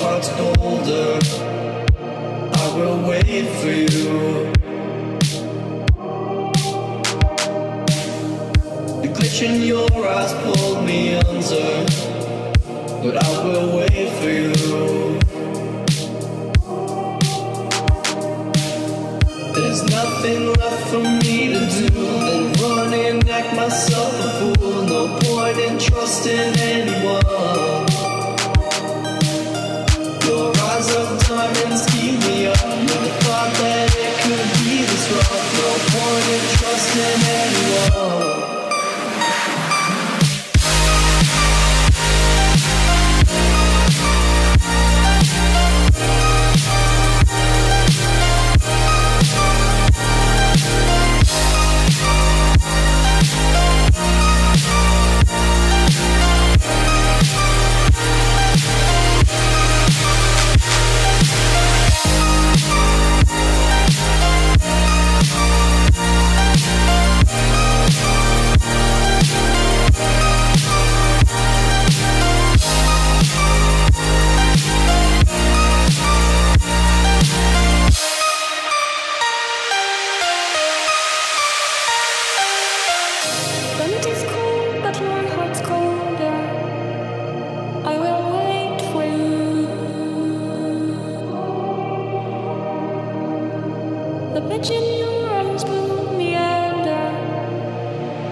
heart's colder, I will wait for you. The glitch in your eyes pulled me under, but I will wait for you. There's nothing left for me to do than run and act myself a fool. No point in trusting anyone. In trusting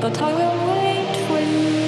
but I will wait for you.